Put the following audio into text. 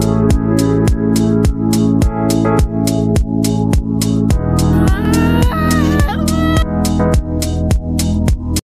拜。